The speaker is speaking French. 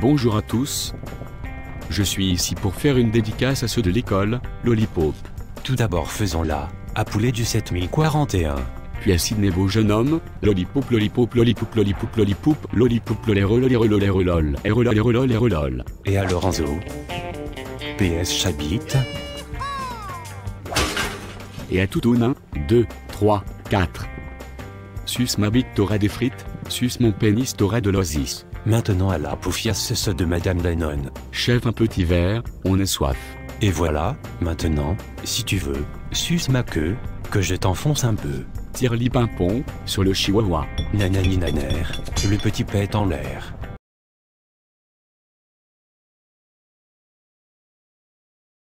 Bonjour à tous. Je suis ici pour faire une dédicace à ceux de l'école, Lollipop. Tout d'abord faisons-la, à Poulet du 7041. Puis à Sydney Beau Jeune Homme, Lollipop, Lollipop, Lollipop, Lollipop, Lollipop, Lollipop, Lolérolol, Erolol, Erolol. Et à Lorenzo. PS Chabit. Et à Toutoun 1, 2, 3, 4. Sus ma bite t'auras des frites, sus mon pénis t'auras de l'osis. Maintenant à la poufiasse de Madame Lennon. Chef un petit verre, on est soif. Et voilà, maintenant, si tu veux, suce ma queue, que je t'enfonce un peu. Tire pimpon sur le chihuahua. Nanani naner, le petit pet en l'air.